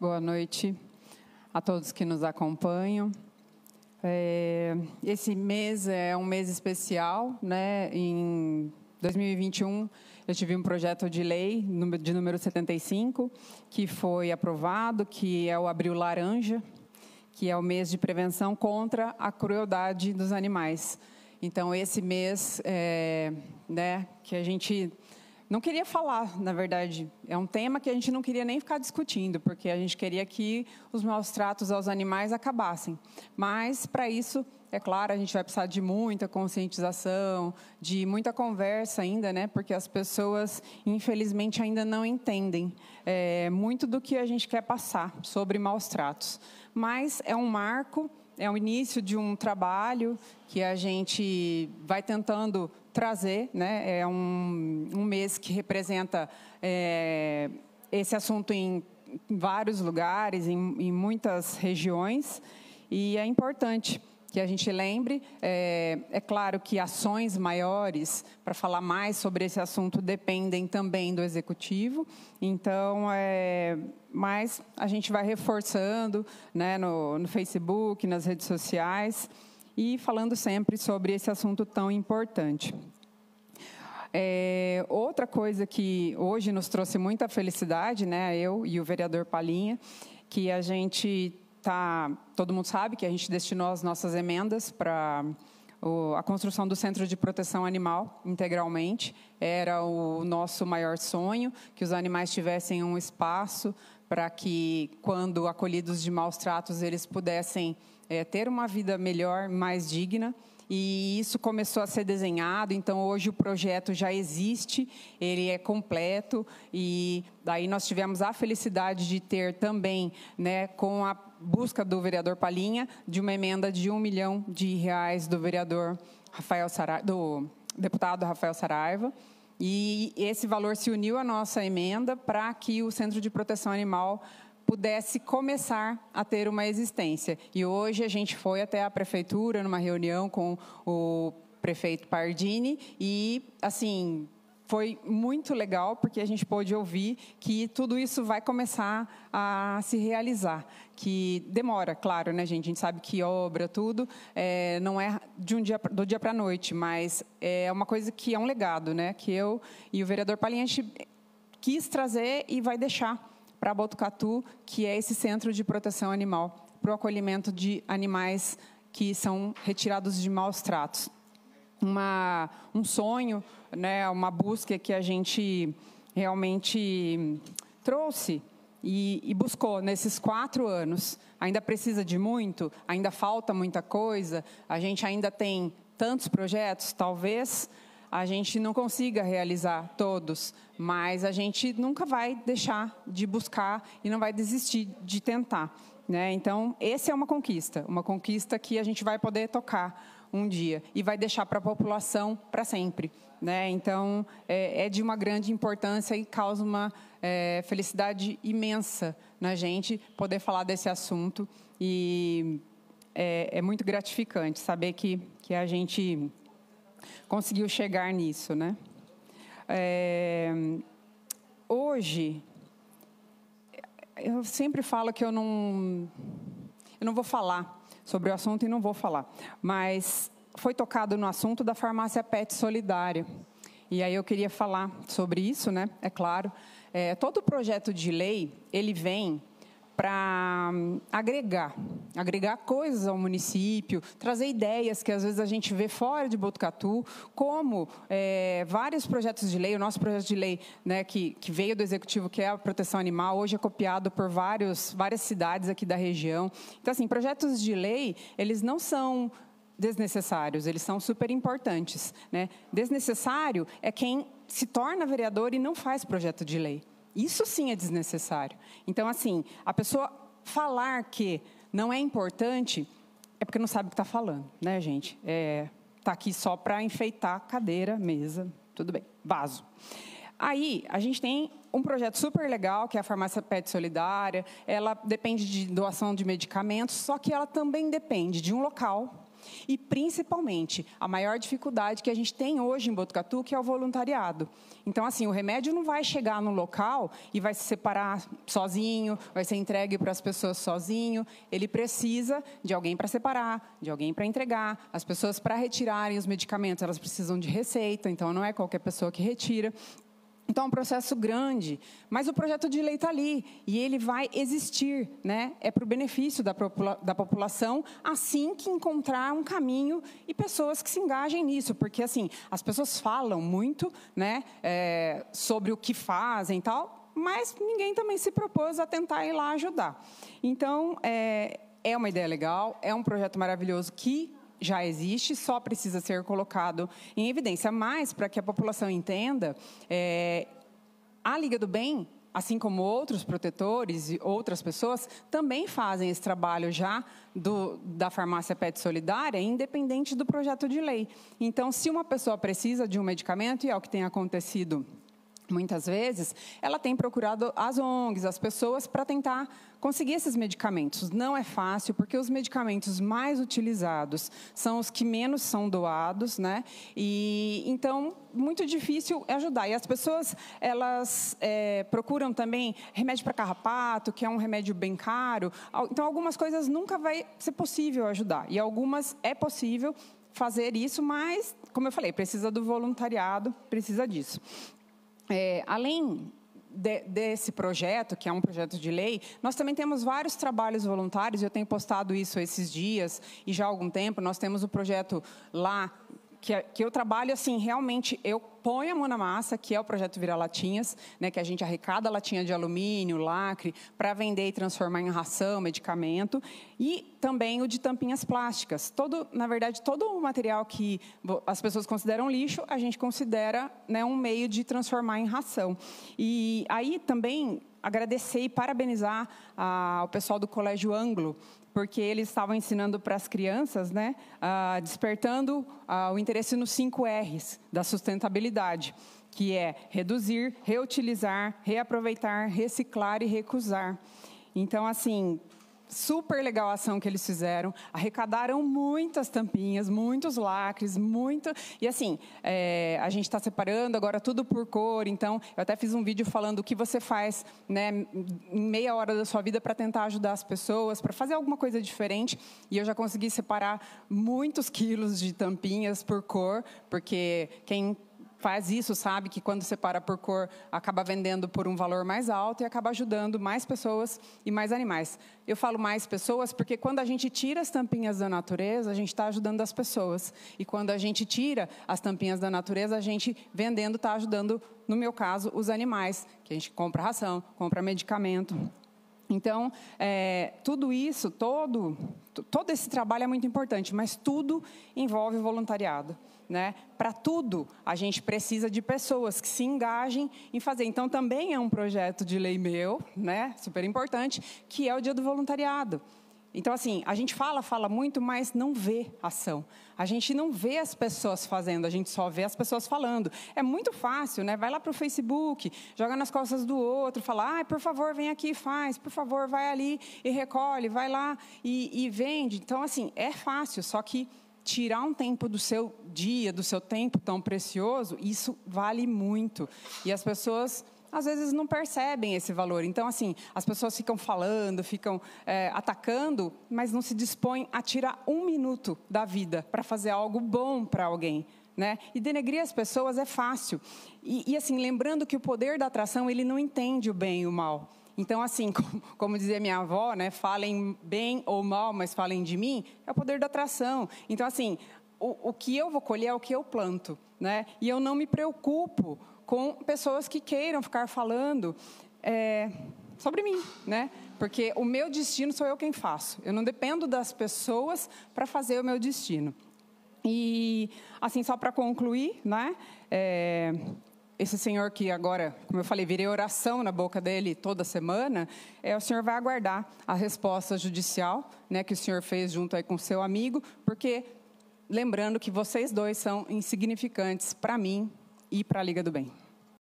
Boa noite a todos que nos acompanham. É, esse mês é um mês especial, né? Em 2021, eu tive um projeto de lei de número 75 que foi aprovado, que é o Abril Laranja, que é o mês de prevenção contra a crueldade dos animais. Então, esse mês, é, né, que a gente não queria falar, na verdade. É um tema que a gente não queria nem ficar discutindo, porque a gente queria que os maus tratos aos animais acabassem. Mas, para isso, é claro, a gente vai precisar de muita conscientização, de muita conversa ainda, né? Porque as pessoas, infelizmente, ainda não entendem é, muito do que a gente quer passar sobre maus tratos. Mas é um marco é o início de um trabalho que a gente vai tentando trazer, né? É um, um mês que representa é, esse assunto em, vários lugares, em, em muitas regiões, e é importante que a gente lembre. É, é, claro que ações maiores para falar mais sobre esse assunto dependem também do executivo. Então, é, mas a gente vai reforçando né, no, no Facebook, nas redes sociais e falando sempre sobre esse assunto tão importante. É, outra coisa que hoje nos trouxe muita felicidade, né, eu e o vereador Palinha, que a gente tá, todo mundo sabe que a gente destinou as nossas emendas para a construção do Centro de Proteção Animal integralmente. Era o nosso maior sonho, que os animais tivessem um espaço para que, quando acolhidos de maus tratos, eles pudessem é, ter uma vida melhor, mais digna e isso começou a ser desenhado. Então, hoje o projeto já existe, ele é completo e daí nós tivemos a felicidade de ter também, né, com a busca do vereador Palinha, de uma emenda de um milhão de reais do vereador Rafael Saraiva, do deputado Rafael Saraiva. E esse valor se uniu à nossa emenda para que o Centro de Proteção Animal pudesse começar a ter uma existência. E hoje a gente foi até a prefeitura numa reunião com o prefeito Pardini e assim foi muito legal porque a gente pôde ouvir que tudo isso vai começar a se realizar. Que demora, claro, né, gente? A gente sabe que obra, tudo, é, não é de um dia, do dia para a noite, mas é uma coisa que é um legado, né? Que eu e o vereador gente quis trazer e vai deixar para Botucatu, que é esse centro de proteção animal, para o acolhimento de animais que são retirados de maus tratos. Uma, um sonho, né, uma busca que a gente realmente trouxe e, e, buscou nesses quatro anos. Ainda precisa de muito, ainda falta muita coisa, a gente ainda tem tantos projetos, talvez a gente não consiga realizar todos, mas a gente nunca vai deixar de buscar e não vai desistir de tentar. Né? Então, essa é uma conquista, uma conquista que a gente vai poder tocar um dia e vai deixar para a população para sempre. Né? Então, é, é, de uma grande importância e causa uma é, felicidade imensa na gente poder falar desse assunto e é, é muito gratificante saber que, que a gente conseguiu chegar nisso, né? É, hoje, eu sempre falo que eu não, eu não vou falar sobre o assunto e não vou falar, mas foi tocado no assunto da farmácia PET solidária. E aí eu queria falar sobre isso, né? É claro. É, todo projeto de lei ele vem para hum, agregar, agregar coisas ao município, trazer ideias que às vezes a gente vê fora de Botucatu, como é, vários projetos de lei, o nosso projeto de lei né, que, que veio do Executivo, que é a proteção animal, hoje é copiado por vários, várias cidades aqui da região. Então, assim, projetos de lei, eles não são desnecessários, eles são super importantes. Né? Desnecessário é quem se torna vereador e não faz projeto de lei. Isso sim é desnecessário. Então, assim, a pessoa falar que não é importante é porque não sabe o que está falando, né, gente? É, tá aqui só para enfeitar cadeira, mesa, tudo bem, vaso. Aí, a gente tem um projeto super legal, que é a Farmácia Pet Solidária. Ela depende de doação de medicamentos, só que ela também depende de um local, E, principalmente, a maior dificuldade que a gente tem hoje em Botucatu, que é o voluntariado. Então, assim, o remédio não vai chegar no local e vai se separar sozinho, vai ser entregue para as pessoas sozinho. Ele precisa de alguém para separar, de alguém para entregar. As pessoas, para retirarem os medicamentos, elas precisam de receita, então não é qualquer pessoa que retira. Então, é um processo grande, mas o projeto de lei está ali e ele vai existir, né? É para o benefício da, popula da população, assim que encontrar um caminho e pessoas que se engajem nisso, porque assim as pessoas falam muito, né, é, sobre o que fazem e tal, mas ninguém também se propôs a tentar ir lá ajudar. Então, é, é uma ideia legal, é um projeto maravilhoso que já existe, só precisa ser colocado em evidência. Mas, para que a população entenda, é, a Liga do Bem, assim como outros protetores e outras pessoas, também fazem esse trabalho já do, da farmácia PET solidária, independente do projeto de lei. Então, se uma pessoa precisa de um medicamento, e é o que tem acontecido muitas vezes, ela tem procurado as ONGs, as pessoas, para tentar conseguir esses medicamentos. Não é fácil, porque os medicamentos mais utilizados são os que menos são doados, né? E então muito difícil ajudar. E as pessoas elas é, procuram também remédio para carrapato, que é um remédio bem caro. Então algumas coisas nunca vai ser possível ajudar. E algumas é possível fazer isso, mas como eu falei, precisa do voluntariado, precisa disso. É, além de, desse projeto, que é um projeto de lei, nós também temos vários trabalhos voluntários, eu tenho postado isso esses dias e já há algum tempo, nós temos o projeto lá que, é, que eu trabalho assim, realmente, eu ponho a mão na massa, que é o projeto Vira Latinhas, né, que a gente arrecada latinha de alumínio, lacre, para vender e transformar em ração, medicamento, e também o de tampinhas plásticas. Todo, na verdade, todo o material que as pessoas consideram lixo, a gente considera né, um meio de transformar em ração. E aí também agradecer e parabenizar a, o pessoal do Colégio Anglo, porque eles estavam ensinando para as crianças, né, uh, despertando uh, o interesse nos cinco R's da sustentabilidade, que é reduzir, reutilizar, reaproveitar, reciclar e recusar. Então, assim, super legal a ação que eles fizeram. Arrecadaram muitas tampinhas, muitos lacres, muito. E assim, é, a gente está separando agora tudo por cor. Então, eu até fiz um vídeo falando o que você faz, né, em meia hora da sua vida para tentar ajudar as pessoas, para fazer alguma coisa diferente. E eu já consegui separar muitos quilos de tampinhas por cor, porque quem faz isso sabe que quando separa por cor acaba vendendo por um valor mais alto e acaba ajudando mais pessoas e mais animais. Eu falo mais pessoas porque quando a gente tira as tampinhas da natureza, a gente está ajudando as pessoas. E quando a gente tira as tampinhas da natureza, a gente vendendo está ajudando, no meu caso, os animais, que a gente compra ração, compra medicamento. Então, é, tudo isso, todo, todo esse trabalho é muito importante, mas tudo envolve voluntariado. Né? Para tudo, a gente precisa de pessoas que se engajem em fazer. Então, também é um projeto de lei meu, né? super importante, que é o Dia do Voluntariado. Então, assim, a gente fala, fala muito, mas não vê ação. A gente não vê as pessoas fazendo, a gente só vê as pessoas falando. É muito fácil, né? Vai lá para o Facebook, joga nas costas do outro, fala, ah, por favor, vem aqui e faz, por favor, vai ali e recolhe, vai lá e, e vende. Então, assim, é fácil, só que tirar um tempo do seu dia, do seu tempo tão precioso, isso vale muito. E as pessoas às vezes não percebem esse valor. Então, assim, as pessoas ficam falando, ficam é, atacando, mas não se dispõem a tirar um minuto da vida para fazer algo bom para alguém. Né? E denegrir as pessoas é fácil. E, e, assim, lembrando que o poder da atração, ele não entende o bem e o mal. Então, assim, como, como, dizia minha avó, né, falem bem ou mal, mas falem de mim, é o poder da atração. Então, assim, o, o que eu vou colher é o que eu planto. Né? E eu não me preocupo com pessoas que queiram ficar falando é, sobre mim, né? Porque o meu destino sou eu quem faço. Eu não dependo das pessoas para fazer o meu destino. E, assim, só para concluir, né? É, esse senhor que agora, como eu falei, virei oração na boca dele toda semana, é, o senhor vai aguardar a resposta judicial, né, que o senhor fez junto aí com seu amigo, porque lembrando que vocês dois são insignificantes para mim, e para a Liga do Bem.